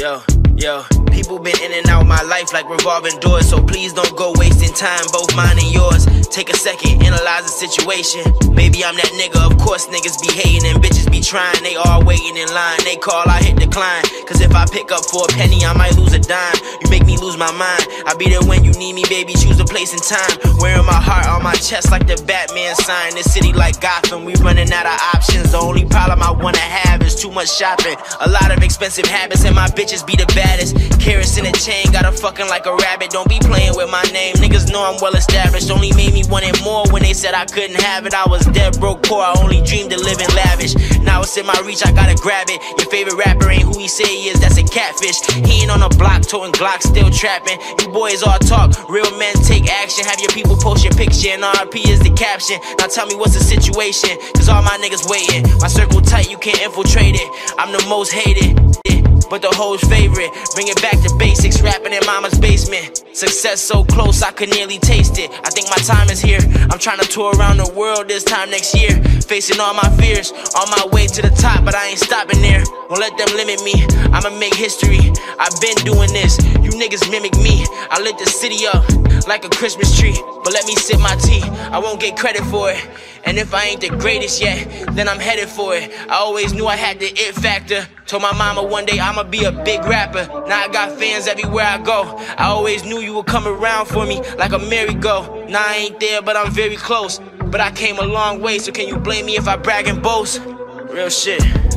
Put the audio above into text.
Yo, yo, people been in and out my life like revolving doors, so please don't go wasting time, both mine and yours. Take a second, analyze the situation. Maybe I'm that nigga, of course niggas be hating and bitches be trying. They all waiting in line, they call, I hit decline. Cause if I pick up for a penny, I might lose a dime. You make me lose my mind. I be there when you need me, baby, choose a place and time. Wearing my heart on my chest like the Batman sign. This city like Gotham, we running out of options. The only problem I wanna have is too much shopping. A lot of expensive habits, and my bitches be the baddest. Carrots in a chain, got her fucking like a rabbit. Don't be playing with my name, niggas know I'm well established. Only made me want it more when they said I couldn't have it. I was dead broke poor, I only dreamed of living lavish. Now it's in my reach, I gotta grab it. Your favorite rapper ain't who he say he is, that's a catfish. He ain't on a block, toting Glock, still trapping. You boys all talk, real men take action. Have your people post your picture, and RP is the caption. Now tell me what's the situation, cause all my niggas waiting. My circle tight, you can't infiltrate I'm the most hated. But the hoes favorite, bring it back to basics, rapping in mama's basement. Success so close, I could nearly taste it. I think my time is here. I'm trying to tour around the world this time next year. Facing all my fears, on my way to the top, but I ain't stopping there. Won't let them limit me. I'ma make history. I've been doing this. You niggas mimic me. I lit the city up like a Christmas tree. But let me sip my tea. I won't get credit for it. And if I ain't the greatest yet, then I'm headed for it. I always knew I had the it factor. Told my mama one day I'ma be a big rapper. Now I got fans everywhere I go. I always knew you would come around for me like a merry-go. Now I ain't there, but I'm very close. But I came a long way, so can you blame me if I brag and boast? Real shit.